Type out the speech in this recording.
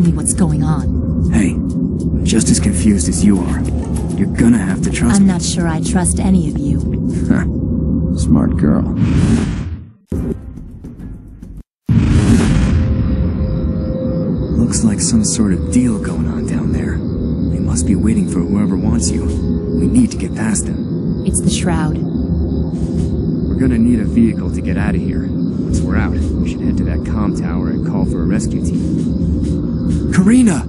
me what's going on. Hey, I'm just as confused as you are. You're gonna have to trust I'm me. not sure I trust any of you. Smart girl. Looks like some sort of deal going on down there. They must be waiting for whoever wants you. We need to get past them. It's the Shroud. We're gonna need a vehicle to get out of here. Once we're out, we should head to that comm tower and call for a rescue team. Karina!